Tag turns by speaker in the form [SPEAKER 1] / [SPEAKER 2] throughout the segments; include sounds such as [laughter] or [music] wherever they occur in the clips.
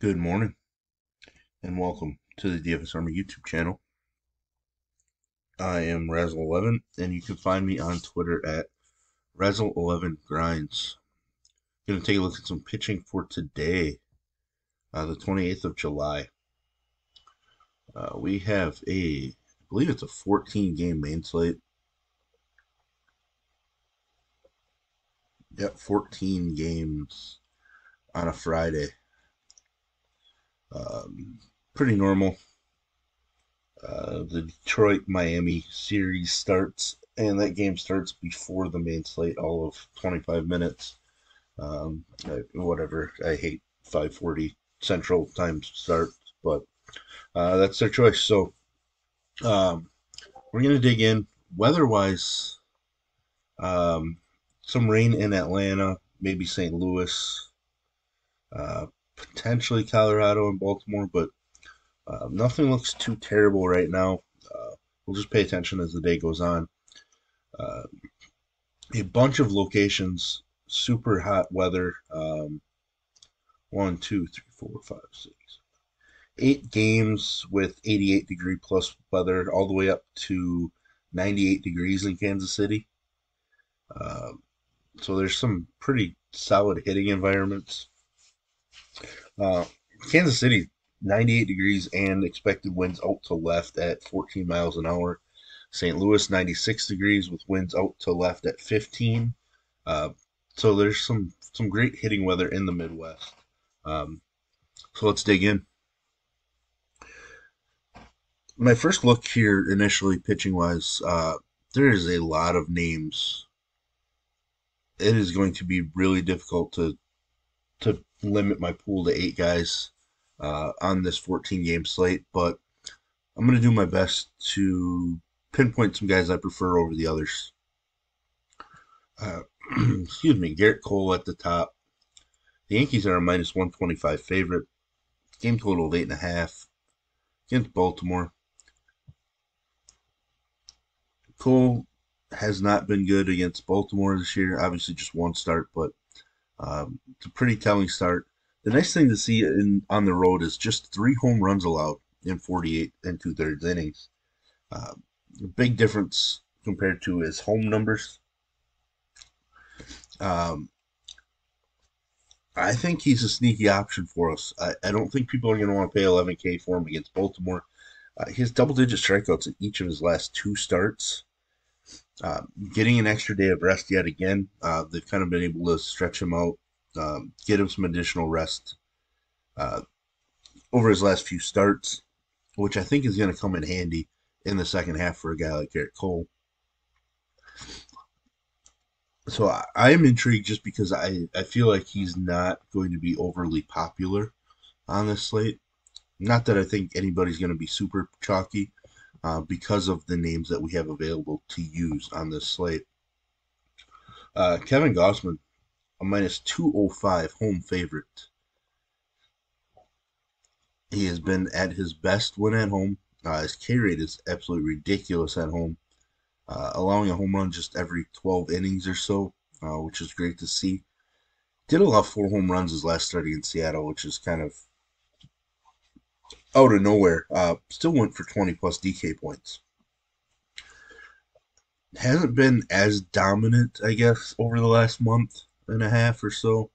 [SPEAKER 1] Good morning and welcome to the DFS Army YouTube channel. I am Razzle11 and you can find me on Twitter at Razzle11Grinds. Going to take a look at some pitching for today, uh, the 28th of July. Uh, we have a, I believe it's a 14 game main slate. Yep, 14 games on a Friday. Um, pretty normal. Uh, the Detroit Miami series starts, and that game starts before the main slate, all of 25 minutes. Um, I, whatever. I hate 5:40 Central Time start, but uh, that's their choice. So um, we're gonna dig in weather-wise. Um, some rain in Atlanta, maybe St. Louis. Uh, potentially Colorado and Baltimore, but uh, nothing looks too terrible right now. Uh, we'll just pay attention as the day goes on. Uh, a bunch of locations, super hot weather. Um, one, two, three, four, five, six, eight games with 88 degree plus weather, all the way up to 98 degrees in Kansas City. Um, so there's some pretty solid hitting environments. Uh, Kansas City, 98 degrees and expected winds out to left at 14 miles an hour. St. Louis, 96 degrees with winds out to left at 15. Uh, so there's some some great hitting weather in the Midwest. Um, so let's dig in. My first look here, initially pitching wise, uh, there is a lot of names. It is going to be really difficult to to limit my pool to eight guys uh, on this 14 game slate, but I'm going to do my best to pinpoint some guys I prefer over the others. Uh, [clears throat] excuse me, Gerrit Cole at the top. The Yankees are a minus 125 favorite. Game total of 8.5 against Baltimore. Cole has not been good against Baltimore this year. Obviously, just one start, but um, it's a pretty telling start. The nice thing to see in on the road is just three home runs allowed in 48 and two thirds innings. Uh, big difference compared to his home numbers. Um, I think he's a sneaky option for us. I, I don't think people are going to want to pay 11K for him against Baltimore. Uh, he has double digit strikeouts in each of his last two starts. Uh, getting an extra day of rest yet again. Uh, they've kind of been able to stretch him out, um, get him some additional rest uh, over his last few starts, which I think is going to come in handy in the second half for a guy like Gerrit Cole. So I, I am intrigued just because I, I feel like he's not going to be overly popular on this slate. Not that I think anybody's going to be super chalky, uh, because of the names that we have available to use on this slate. Uh, Kevin Gausman, a minus 205 home favorite. He has been at his best when at home. Uh, his K rate is absolutely ridiculous at home, uh, allowing a home run just every 12 innings or so, uh, which is great to see. Did allow four home runs his last start in Seattle, which is kind of out of nowhere, uh, still went for 20 plus DK points. Hasn't been as dominant, I guess, over the last month and a half or so,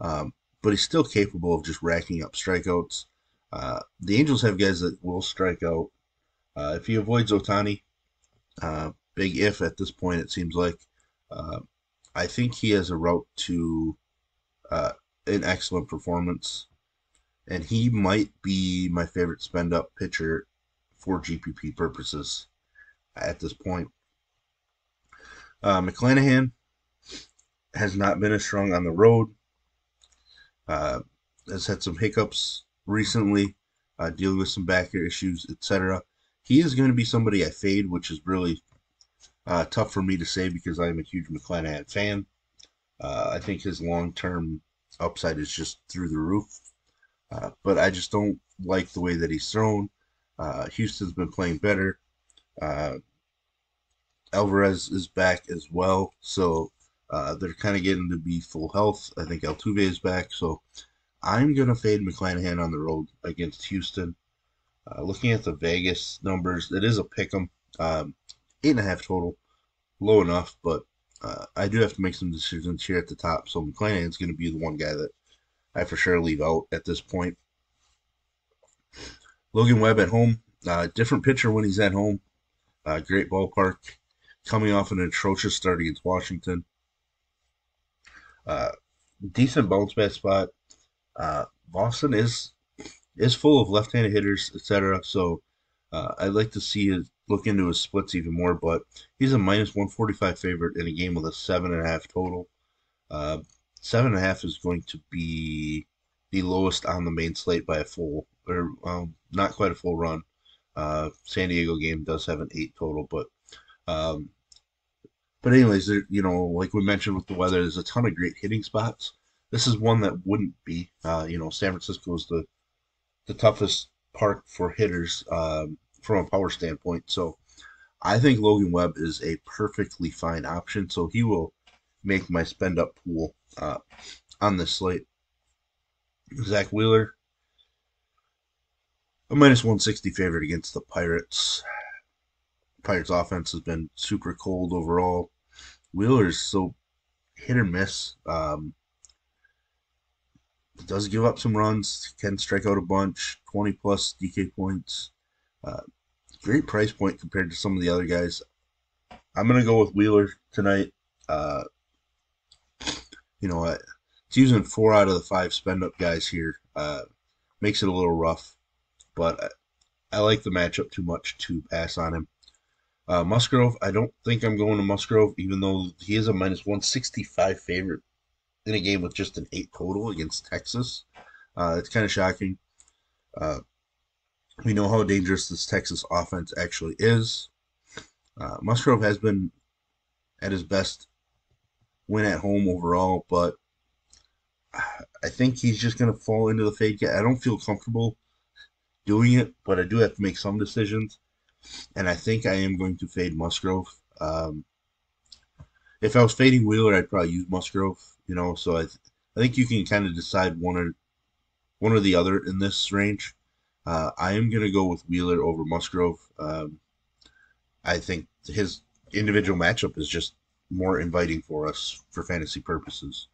[SPEAKER 1] um, but he's still capable of just racking up strikeouts. Uh, the Angels have guys that will strike out. Uh, if he avoids Ohtani, uh, big if at this point, it seems like. Uh, I think he has a route to uh, an excellent performance and he might be my favorite spend up pitcher for GPP purposes at this point. Uh, McClanahan has not been as strong on the road. Uh, has had some hiccups recently, uh, dealing with some back issues, etc. He is going to be somebody I fade, which is really uh, tough for me to say because I am a huge McClanahan fan. Uh, I think his long term upside is just through the roof. Uh, but I just don't like the way that he's thrown. Uh, Houston's been playing better. Uh, Alvarez is back as well, so uh, they're kind of getting to be full health. I think Altuve is back, so I'm going to fade McClanahan on the road against Houston. Uh, looking at the Vegas numbers, it is a pick 'em. Um, eight and a half total, low enough, but uh, I do have to make some decisions here at the top. So McClanahan's going to be the one guy that I for sure leave out at this point. Logan Webb at home, uh, different pitcher when he's at home. Uh, great ballpark, coming off an atrocious start against Washington. Uh, decent bounce back spot. Uh, Boston is is full of left-handed hitters, etc. So uh, I'd like to see it look into his splits even more. But he's a minus 145 favorite in a game with a seven and a half total. Seven and a half is going to be the lowest on the main slate by a full or um, not quite a full run. Uh, San Diego game does have an eight total, but um, but anyways, there, you know, like we mentioned with the weather, there's a ton of great hitting spots. This is one that wouldn't be. Uh, you know, San Francisco is the the toughest park for hitters um, from a power standpoint. So I think Logan Webb is a perfectly fine option. So he will make my spend up pool uh, on this slate. Zach Wheeler, a minus 160 favorite against the Pirates. Pirates offense has been super cold overall. Wheeler's so hit or miss. Um, does give up some runs, can strike out a bunch, 20 plus DK points. Uh, great price point compared to some of the other guys. I'm going to go with Wheeler tonight. Uh, you know, it's using four out of the five spend up guys here. Uh, makes it a little rough, but I, I, like the matchup too much to pass on him. Uh, Musgrove, I don't think I'm going to Musgrove, even though he is a minus 165 favorite in a game with just an eight total against Texas. Uh, it's kind of shocking. Uh, we know how dangerous this Texas offense actually is. Uh, Musgrove has been at his best win at home overall, but I think he's just going to fall into the fade. I don't feel comfortable doing it, but I do have to make some decisions, and I think I am going to fade Musgrove. Um, if I was fading Wheeler, I'd probably use Musgrove. You know, so I, th- I think you can kind of decide one or one or the other in this range. Uh, I am going to go with Wheeler over Musgrove. Um, I think his individual matchup is just more inviting for us for fantasy purposes.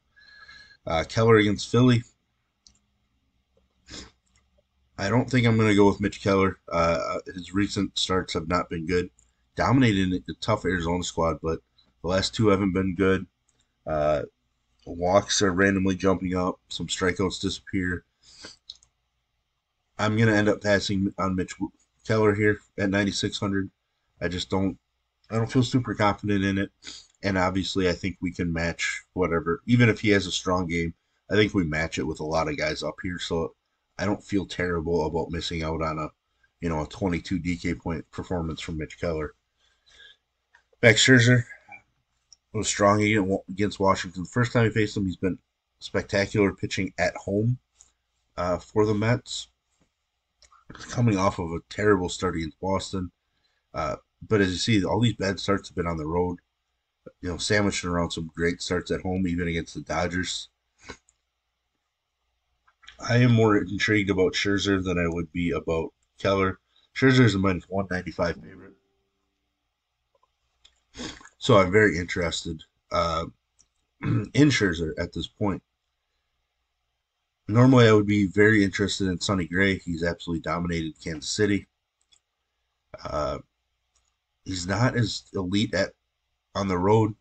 [SPEAKER 1] Uh, Keller against Philly. I don't think I'm going to go with Mitch Keller. Uh, his recent starts have not been good. Dominated the tough Arizona squad, but the last two haven't been good. Uh, walks are randomly jumping up. Some strikeouts disappear. I'm going to end up passing on Mitch Keller here at 9600. I just don't I don't feel super confident in it. And obviously, I think we can match whatever. Even if he has a strong game, I think we match it with a lot of guys up here. So I don't feel terrible about missing out on a, you know, a 22 DK point performance from Mitch Keller. Max Scherzer was strong against Washington. The first time he faced him, he's been spectacular pitching at home uh, for the Mets coming off of a terrible start against Boston. Uh, but as you see, all these bad starts have been on the road. You know, sandwiching around some great starts at home, even against the Dodgers. I am more intrigued about Scherzer than I would be about Keller. Scherzer is a minus 195 favorite. So I'm very interested uh, [clears throat] in Scherzer at this point normally I would be very interested in Sonny Gray. He's absolutely dominated Kansas City. Uh, he's not as elite at on the road.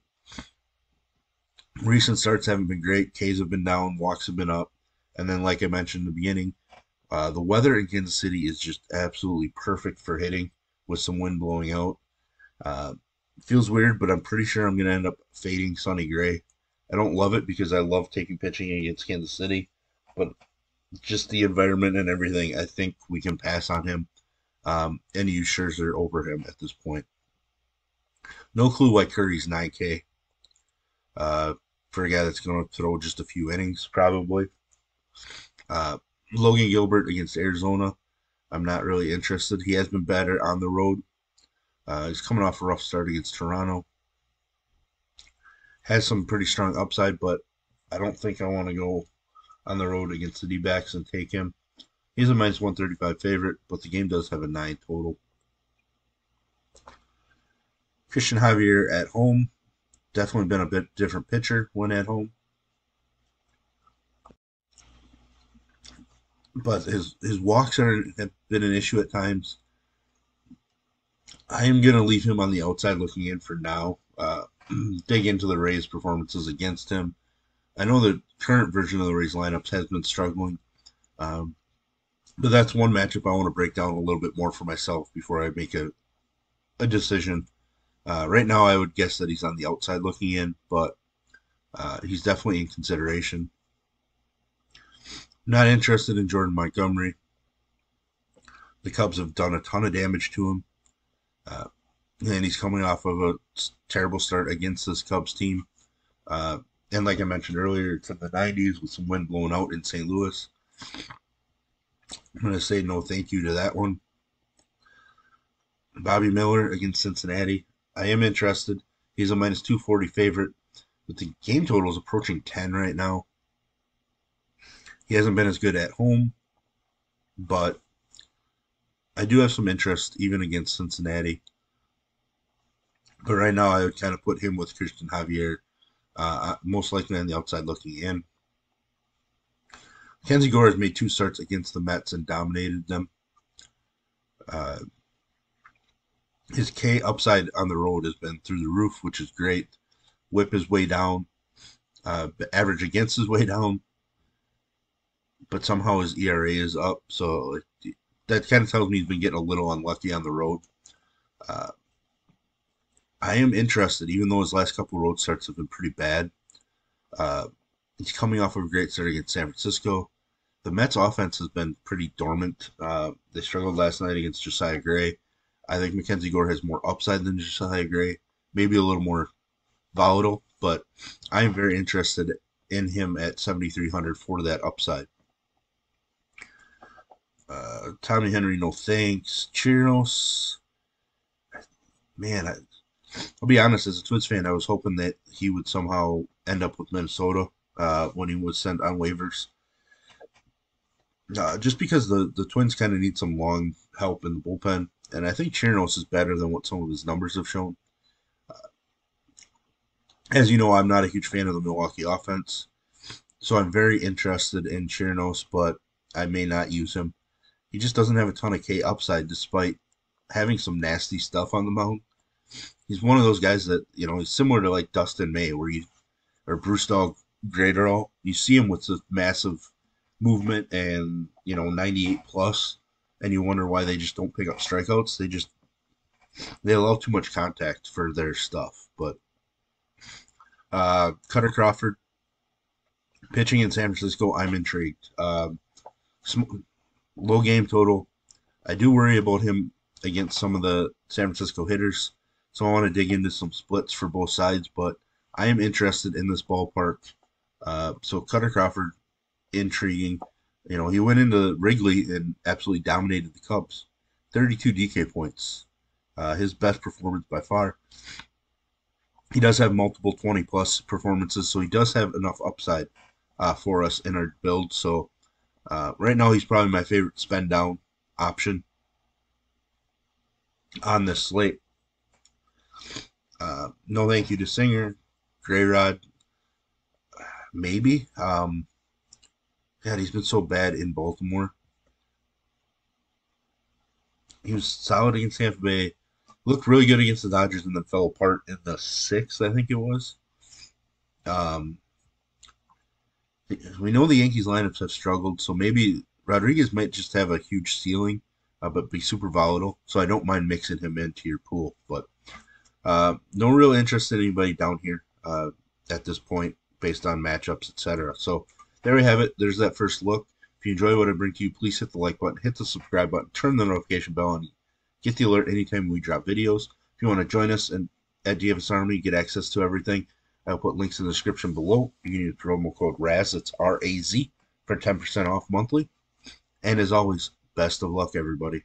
[SPEAKER 1] Recent starts haven't been great. Ks have been down, walks have been up, and then, like I mentioned in the beginning, uh, the weather in Kansas City is just absolutely perfect for hitting with some wind blowing out. Uh, feels weird, but I'm pretty sure I'm going to end up fading Sonny Gray. I don't love it because I love taking pitching against Kansas City but just the environment and everything, I think we can pass on him um, and use Scherzer over him at this point. No clue why Curry's 9K. Uh, for a guy that's going to throw just a few innings, probably. Uh, Logan Gilbert against Arizona. I'm not really interested. He has been better on the road. Uh, he's coming off a rough start against Toronto. Has some pretty strong upside, but I don't think I want to go on the road against the D backs and take him. He's a minus 135 favorite, but the game does have a 9 total. Cristian Javier at home. Definitely been a bit different pitcher when at home. But his, his walks are have been an issue at times. I am going to leave him on the outside looking in for now. Uh, [clears throat] dig into the Rays' performances against him. I know the current version of the Rays lineups has been struggling, um, but that's one matchup I want to break down a little bit more for myself before I make a a decision. Uh, right now, I would guess that he's on the outside looking in, but uh, he's definitely in consideration. Not interested in Jordan Montgomery. The Cubs have done a ton of damage to him. Uh, and he's coming off of a terrible start against this Cubs team. Uh, and like I mentioned earlier, it's in the 90s with some wind blowing out in St. Louis. I'm going to say no thank you to that one. Bobby Miller against Cincinnati. I am interested. He's a minus 240 favorite, but the game total is approaching 10 right now. He hasn't been as good at home, but I do have some interest even against Cincinnati. But right now, I would kind of put him with Cristian Javier, uh, most likely on the outside looking in. Kenzie Gore has made two starts against the Mets and dominated them. Uh, his K upside on the road has been through the roof, which is great. Whip is way down. Uh, average against is way down. But somehow his ERA is up. So that kind of tells me he's been getting a little unlucky on the road. Uh, I am interested, even though his last couple road starts have been pretty bad. Uh, he's coming off of a great start against San Francisco. The Mets offense has been pretty dormant. Uh, they struggled last night against Josiah Gray. I think Mackenzie Gore has more upside than Josiah Gray, maybe a little more volatile, but I am very interested in him at 7,300 for that upside. Uh, Tommy Henry, no thanks. Chirinos, man, I, I'll be honest, as a Twins fan, I was hoping that he would somehow end up with Minnesota uh, when he was sent on waivers. Uh, just because the, the Twins kind of need some long help in the bullpen, and I think Chirinos is better than what some of his numbers have shown. Uh, as you know, I'm not a huge fan of the Milwaukee offense, so I'm very interested in Chirinos, but I may not use him. He just doesn't have a ton of K upside, despite having some nasty stuff on the mound he's one of those guys that you know he's similar to like Dustin May, where you or Brusdar Graterol. You see him with the massive movement and you know 98 plus, and you wonder why they just don't pick up strikeouts. They just they allow too much contact for their stuff. But uh, Kutter Crawford pitching in San Francisco, I'm intrigued. Um, low game total. I do worry about him against some of the San Francisco hitters. So I want to dig into some splits for both sides, but I am interested in this ballpark. Uh, so Kutter Crawford, intriguing. You know, he went into Wrigley and absolutely dominated the Cubs. 32 DK points. Uh, his best performance by far. He does have multiple 20 plus performances, so he does have enough upside uh, for us in our build. So uh, right now, he's probably my favorite spend down option on this slate. Uh, no thank you to Singer, Grayrod, maybe. Um, God, he's been so bad in Baltimore. He was solid against Tampa Bay, looked really good against the Dodgers, and then fell apart in the sixth, I think it was. Um, we know the Yankees lineups have struggled, so maybe Rodriguez might just have a huge ceiling, uh, but be super volatile. So I don't mind mixing him into your pool, but uh, no real interest in anybody down here uh, at this point based on matchups, etc. So there we have it. There's that first look. If you enjoy what I bring to you, please hit the like button, hit the subscribe button, turn the notification bell on, get the alert anytime we drop videos. If you want to join us and at DFS Army, get access to everything. I'll put links in the description below. You can use promo code RAZ, it's R A Z, for 10% off monthly. And as always, best of luck, everybody.